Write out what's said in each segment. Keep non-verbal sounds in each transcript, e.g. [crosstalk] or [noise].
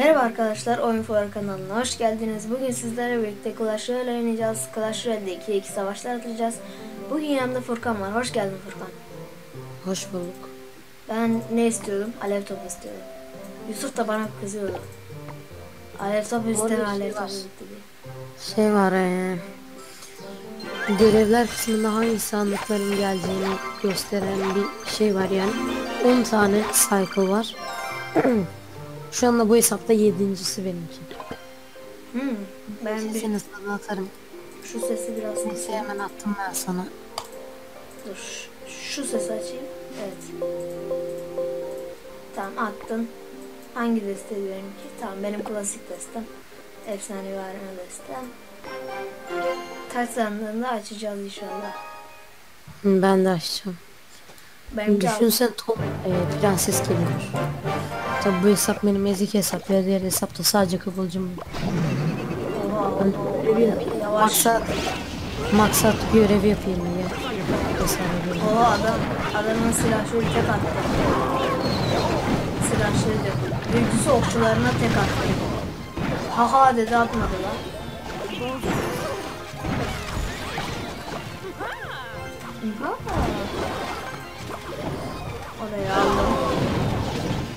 Merhaba arkadaşlar, Oyun Fuarı kanalına hoş geldiniz. Bugün sizlerle birlikte Clash Royale oynayacağız. Clash Royale'de 2'ye 2 savaşlar atacağız. Bugün yanımda Furkan var. Hoş geldin Furkan. Hoş bulduk. Ben ne istiyordum? Alev topu istiyordum. Yusuf da bana kızıyordu. Alev topu isteme, şey alev topu gitti diye. Şey var eee, görevler kısmında hangi sandıkların geleceğini gösteren bir şey var yani 10 tane cycle var. [clears throat] Şu anda bu hesapta yedincisi benimki. Hmm, ben bir, Sesini sana atarım. şu sesi biraz kısayım. hemen attım ben sana. Dur, şu- sesi açayım. Evet. Tamam attın. Hangi deste benimki? Tamam benim klasik destem. Efsanevi arena destem. Taç sandığında açacağız inşallah. Hı, Ben de açacağım. Benimki al- Düşünsen Tom eee, prenses geliyor. Tabi bu hesap benim ezik hesap ya diğer hesapta sadece kıvılcım. Maksat maksat görev yapayım böyle. Oha adam. Adamın silahşörü tek attı. Silahşörü de. Büyücüsü okçularına tek attı. Haha dedi atmadı lan. Oraya aldım.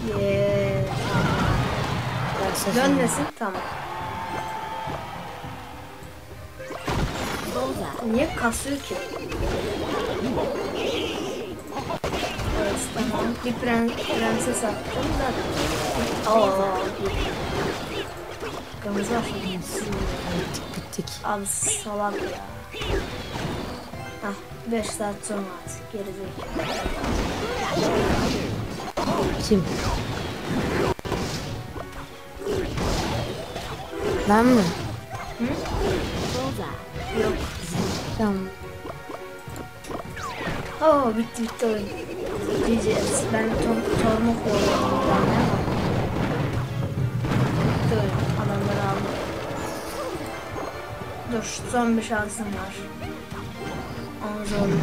Yeah. Prenses Dönmesin. Tamam. Niye kasıyor ki? Evet, tamam. Bir pren, prenses attım da. Oo. Kırmızı var. bittik. Abi salak ya. Hah 5 saat sonra at. Gerizekalı. Kim? Ben mi? Yok. Tamam. Oo bitti bitti oyun. GGS. Ben Tom, tane ama. Bitti oyun. Adamları aldım. Dur son bir şansım var. Onu zorlu.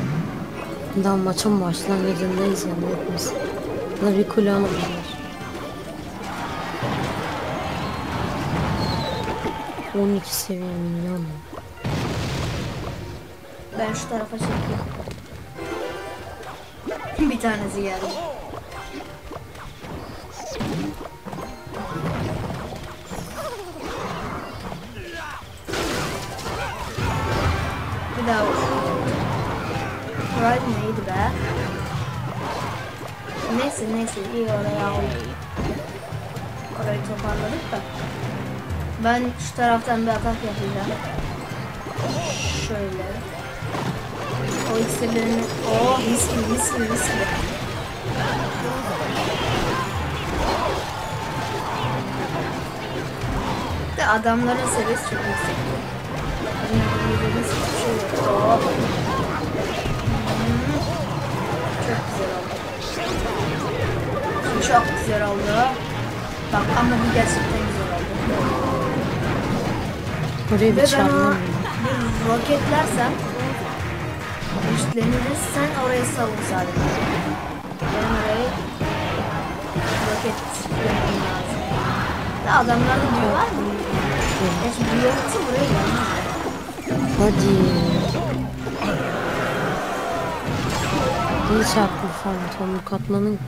Daha maçın başlangıcındayız yani hepimiz. Buna bir kule alamadılar. 12 seviye milyon. Ben şu tarafa çekeyim. bir tanesi geldi. Bir daha vur. Ride neydi be? Neyse neyse iyi oraya aldık. Orayı toparladık da. Ben şu taraftan bir atak yapacağım. Şöyle. O iksirlerini... Oo mis gibi mis. De adamların seviyesi çok yüksek. Bizim bildiğimiz hiçbir şey Çok güzel oldu. Bak ama bu gerçekten güzel oldu. Oraya Ve bir ben çarpma. onu bir roketlersem üstleniriz. Sen orayı savun sadece. Benim orayı roket yapmam lazım. Da adamlarda büyü var mı? Gerçi büyü yoksa buraya gelmez. Hadi. Bir çarptı falan. Tomruk atmanın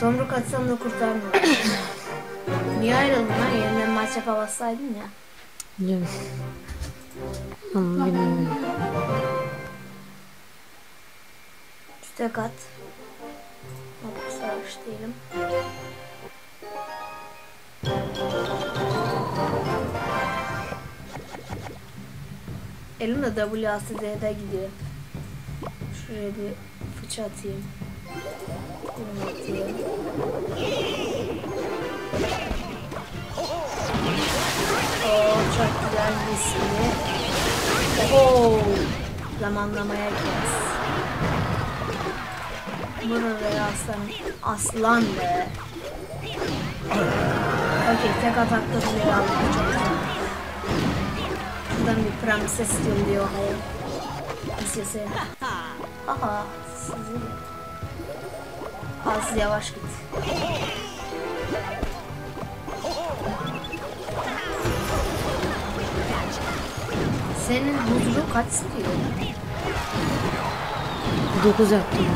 Tomruk atsam da kurtarmıyor. [coughs] Niye ayrıldın lan? Yeniden maç yapamazsaydın ya. biliyorum. Ama bilmiyorum. Şu tek at. Hop savaş değilim. Elim de WASD'de gidiyor. Şuraya bir fıça atayım. Bunu atayım. Oo çok güzel riskli. Oo zamanlamaya kes. Buraya aslan. Aslan be. Okey tek atakta bile aldık. Çok güzel. Şuradan bir prenses diyor. Hayır. Prensesi. Aha sizin... Az yavaş git. Senin buzlu kaç seviyor? 9 yaptım.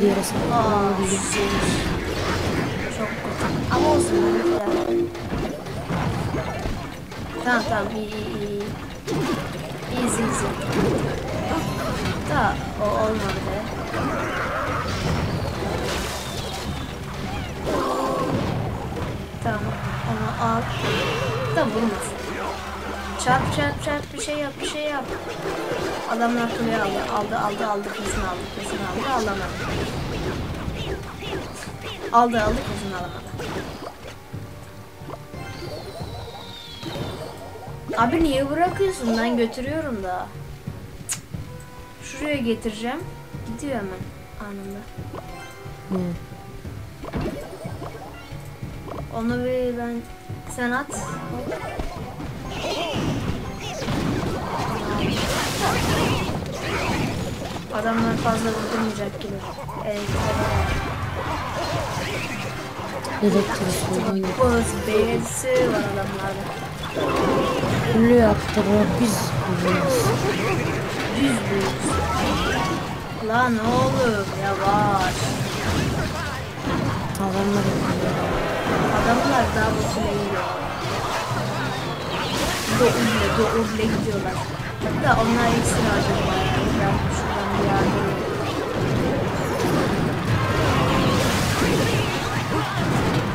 Diğer hesabı. Çok kötü. Ama olsun. Tamam tamam iyi iyi iyi. Easy. Da o olmadı. Tamam onu al. Da vurmasın. Çarp çarp çarp bir şey yap bir şey yap. Adamlar kuleyi aldı aldı aldı aldı kesin aldı kesin aldı alamadı. Aldı aldı kesin alamadı. Abi niye bırakıyorsun? Ben götürüyorum da. Şuraya getireceğim. Gidiyor hemen anında. Ne? Onu bir ben sen at. Adamlar fazla vurdurmayacak gibi. Evet. Oradan geliyor. Buz beğenisi var adamlarda. Kulü yaptırıyor biz kulüyüz. Düz buz. Lan oğlum yavaş. Adamlar. Adamlar daha bu kuleyi yiyor. Doğuble, doğuble gidiyorlar. Hatta onlar ekstra harcadılar. Ben şuradan bir yardım.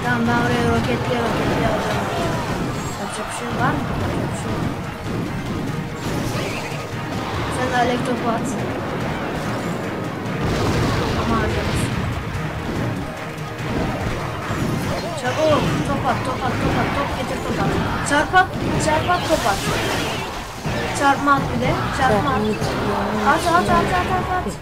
Tamam ben oraya roketle roketle alacağım. Yapacak bir şey var mı? Yapacak bir şey yok. Sen de alev topu at. Ama harcamasın. Çabuk top at top at top at top getir top at. Çarp at çarp at top at. Çarpma at bir de çarpma at. At at at at at at.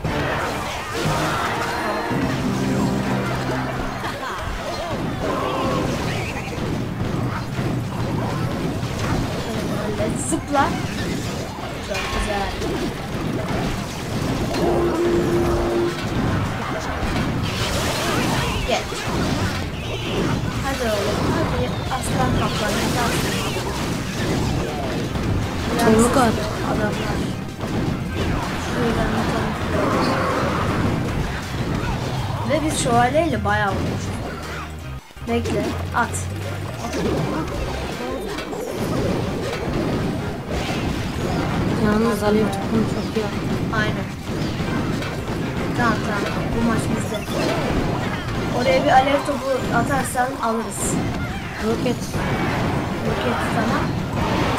Zıpla. Çok güzel. Geç. Hadi oğlum hadi aslan kaplan yaparsın. Çabuk at. Adamlar. Şuradan. Ve biz şövalyeyle bayağı vurmuşuz. Bekle at. Yalnız alev topunu çok iyi. Aynen. Tamam tamam bu maç bizde. Oraya bir alev topu atarsan alırız. Roket. Roket tamam.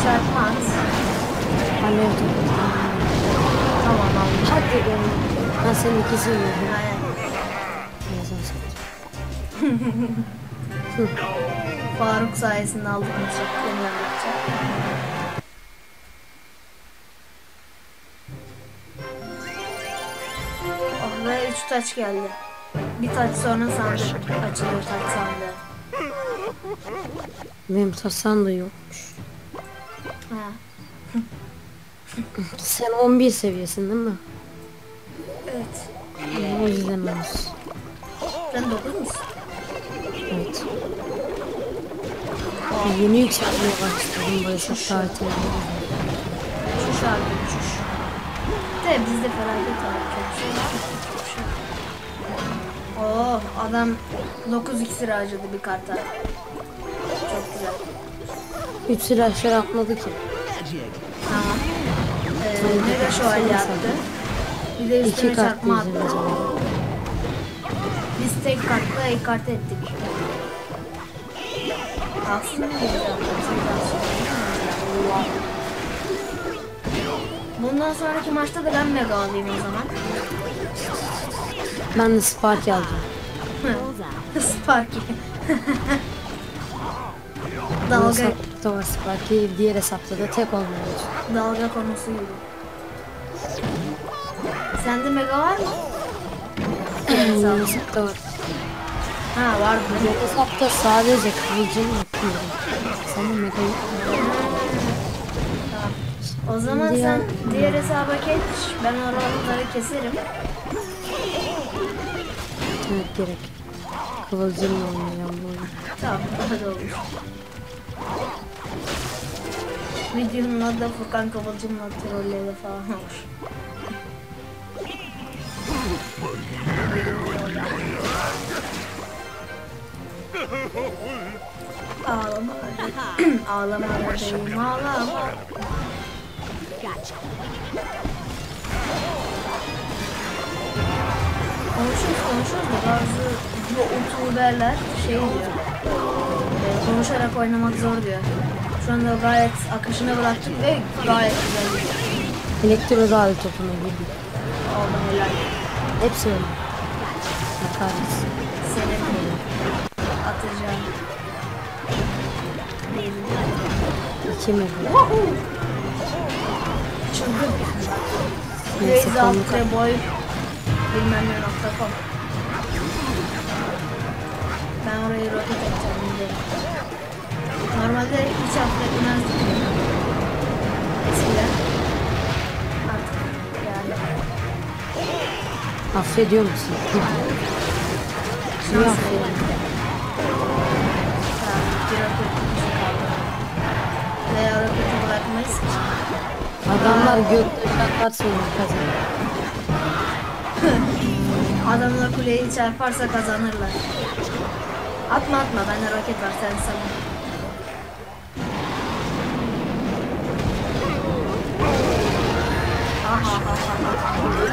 Çarpma at. Alev topu. Tamam aldım. Hadi be. Ben senin ikisini yedim. Aynen. [laughs] Faruk sayesinde aldık maçı. Benim anlatacağım. Taç geldi. Bir taç sonra sandık açılıyor taç sandığı. Benim tasan da yokmuş. Ha. [laughs] Sen 11 seviyesin değil mi? Evet. O yüzden olsun. Sen 9 musun? Evet. Yeni yükselmeye başladım böyle çok tatil. Uçuş abi uçuş. De bizde felaket var. Çok şey var. Oh adam 9 iksir harcadı bir karta. Çok güzel. 3 silahşör atmadı ki. Tamam. Ee, mega şövalye attı. Bir de üstüne çarpma attı. Biz tek kartla ek kart ettik. Aslında. Bundan sonraki maçta da ben mega alayım o zaman. Ben de Sparky alacağım. Sparky. [laughs] Dalga, var Sparky, diğer hesapta da tek olmuyor. dalga konusu gibi. Sende mega var mı? Bu hesapta var. Ha var Bu hesapta sadece kılıcım yapıyorum. Sana mega O zaman Diğer- sen diğer hesaba geç. Ben oraları keserim. evet gerek. Kıvılcımla oynayacağım bu oyunu. Tamam, hadi olur. videonun adı da Furkan Kıvılcım'la trolleri falan olur. Ağlama ağlama bebeğim, ağlama. Konuşuyoruz konuşuyoruz da bazı bu youtuberler şey diyor. e, konuşarak oynamak zor diyor. Şu anda gayet akışına bıraktık ve gayet güzel gidiyor. Elektro dağılı topuna girdik. Oldu helal. Hepsi öyle. Bakarız. Senin atacağım. Bir. İki mi? Çılgın. Neyse Crazy. Ultra Boy bilmem ne nokta com. Ben orayı roket atacağım şimdi. Normalde hiç affetmezdim. Eskiden. Artık yani. Affediyor musun? Affediyorsun? Tamam, bir roket bizi kaldı. Veya roketi bırakmayız ki. Adamlar gökte çarparsa onu kazanır. [laughs] Adamlar kuleyi çarparsa kazanırlar. Atma atma bende roket var sen savun.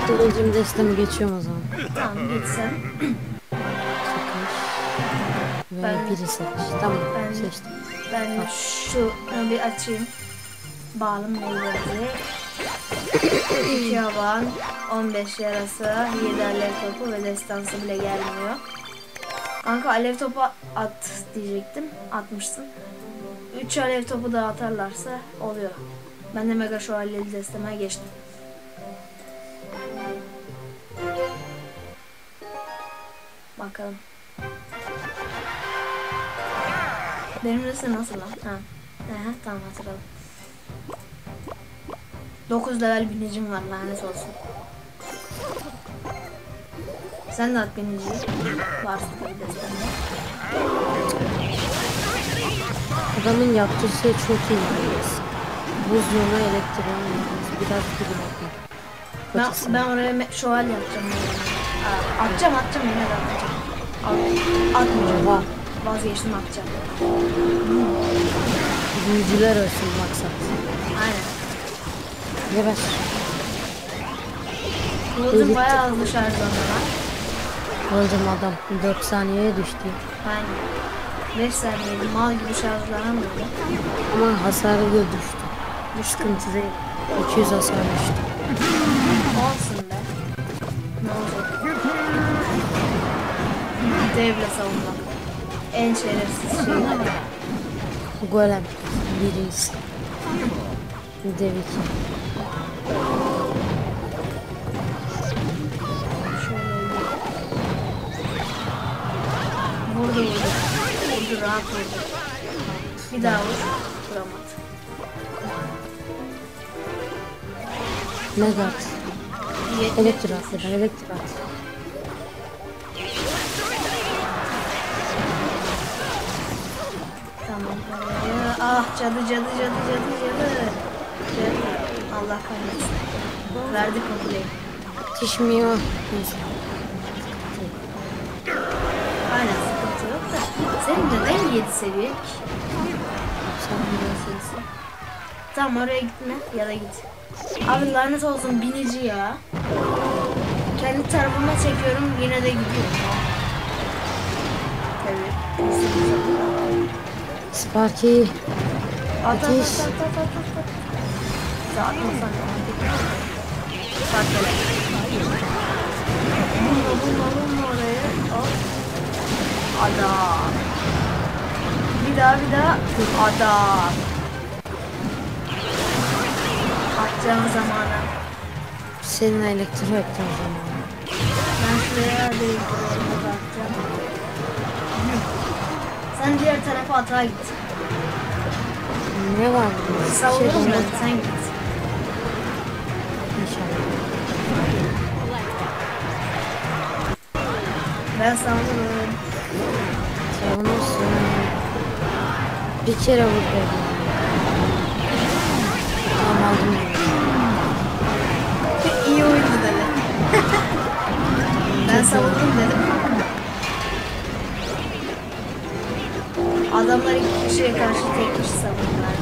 Kılıcım destemi geçiyorum o zaman. Tamam git sen. Ve Ben- biri seç. Tamam Ben- seçtim. Ben şu bir açayım. Bağlım meyvesi. 2 havan, 15 yarası, 7 alev topu ve destansı bile gelmiyor. Kanka alev topu at diyecektim. Atmışsın. 3 alev topu da atarlarsa oluyor. Ben de mega şövalyeli desteme geçtim. Bakalım. Benim resim nasıl lan? Ha. Aha, tamam hatırladım. 9 level binicim var lanet olsun. Sen de at. Varsa tabii destende. Adamın yaptığı şey çok iyi. Buz yolu elektriği biraz gibi bakın. Ben, ben oraya şövalye yapacağım. Aa, atacağım atacağım yine de atacağım. At, atmayacağım. Oha. Vazgeçtim atacağım. Büyücüler ölsün maksat. Aynen. Geber. Kılıcım bayağı hızlı şarjlanıyor lan. Öldüm adam. 4 saniyeye düştü. Aynen. 5 saniyede mal gibi şarjlanan burada. Ama hasarı da düştü. Sıkıntı değil. 200 hasar düştü. Olsun be. Ne olacak? Devre savunma. En şerefsiz şeyler. Golem. Birincisi. Dev 2. vurdu. Vurdu vurdu. Rahat vurdu. Bir daha vur. Vuramadı. Elektrik at. ya da Elektrik at. Tamam. Ah cadı cadı cadı cadı cadı. Cadı. Allah kahretsin. Verdik o kuleyi. Yetişmiyor. Neyse. Neden 7 seviye ki? Tamam oraya gitme ya da git. Abi lanet olsun binici ya. Kendi tarafıma çekiyorum yine de gidiyor. Tabii. Sparky. At at at at at at at. at. Zaten hele. Bulma bulma bulma oraya. Adam. Bir daha bir daha. Adam. Atacağım zamanı. Senin elektrik ekran zamanı. Ben şuraya değil buraya bakacağım. Sen diğer tarafa atağa git. Ne var Savururum şey ben sen git. İnşallah. Ben savururum. Savunursun. Bir kere vurdum. Tamam aldım. İyi oyundu dedi. [laughs] ben savundum dedim. Adamlar iki kişiye karşı tek kişi savundular.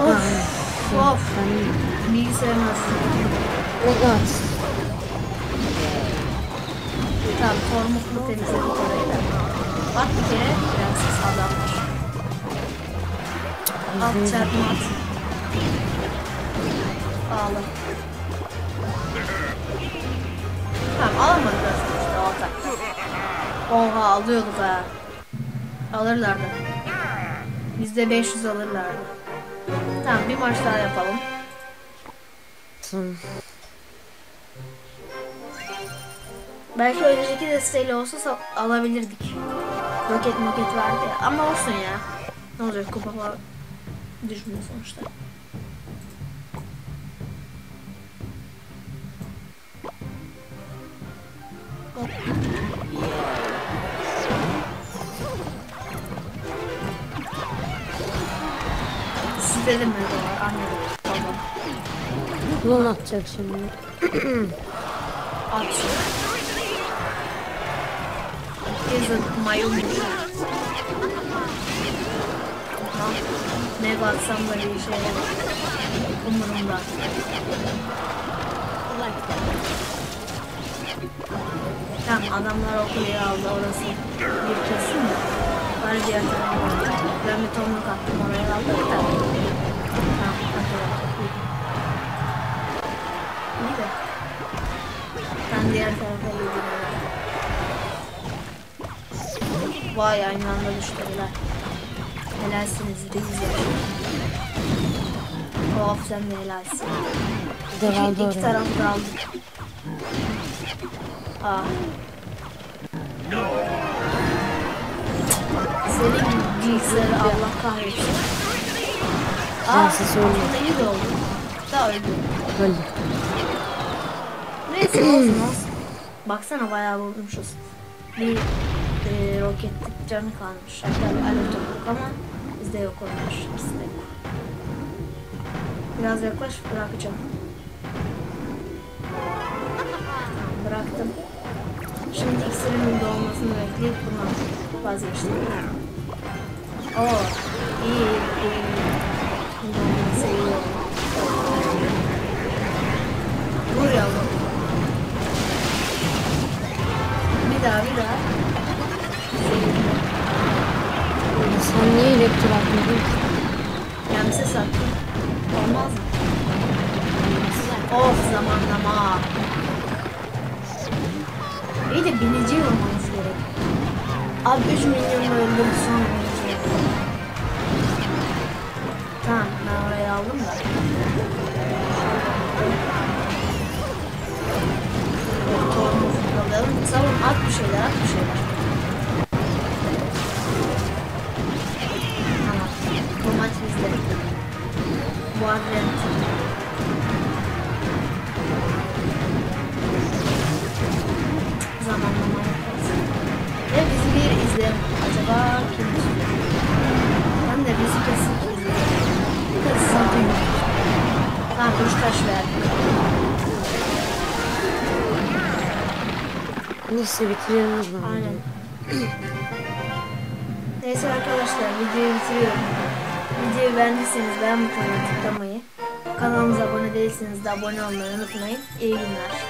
Of. Of. Bilgisayarım aslında. Oh God. Tamam sorumlulukla temizledik orayı da. Bak bir kere prenses adam var. Alt çarpma at. Ağla. Tamam alamadılar sonuçta altak. Oha alıyorduk ha. Alırlardı. Bizde 500 alırlardı. Tamam bir maç daha yapalım. Tamam. Belki önceki desteğiyle olsa sa- alabilirdik. Roket moket vardı ya. Ama olsun ya. Ne olacak kupa falan düşmüyor sonuçta. Hop. Sizde de mi var? Anladım. Tamam. Klon atacak şimdi. [clears throat] At maymun. Tamam. Ne baksam da bir şey umurumda. Tamam adamlar o kuleyi aldı orası bir kesin de. Bari diğer tarafa Ben bir tomruk attım oraya aldık da. Tamam hatırladım. İyi de. Ben diğer tarafa gidiyorum. Vay aynı anda düştüler. Helalsiniz reis ya. Of sen de helalsin. Bir de İki, tarafı da aldık. Aa. Senin bilgisayarı Allah kahretsin. Aa, aslında iyi de oldu. Daha öldü. Öldü. Neyse olsun olsun. Baksana bayağı vurmuşuz. Bir e, roketlik canı kalmış. Hatta bir alev topluk ama bizde yok olmuş. İkisinde yok. Biraz yaklaş bırakacağım. Bıraktım. Şimdi iksirimin dolmasını bekleyip bundan vazgeçtim. Oo iyi iyi. Dolması iyi. Vur yavrum. Bir daha bir daha. Sen niye elektrik atmadın? Yemse sattım. Olmaz mı? Of zamanlama. İyi de binici olmanız gerek. Abi 3 milyon öldüm sonra binici. Tamam ben orayı aldım da. Tohumu fırlatalım. Savun at bir şeyler at bir şeyler. Domatesle. Bu adrent. Zamanlama yaparız. Ve bizi bir izleyen acaba kim? Ben de bizi kesin izliyorum. Kız satayım. Tamam üç taş verdim. Neyse bitirelim o zaman. Aynen. Neyse arkadaşlar videoyu bitiriyorum. Videoyu beğendiyseniz beğen butonuna tıklamayı, kanalımıza abone değilseniz de abone olmayı unutmayın. İyi günler.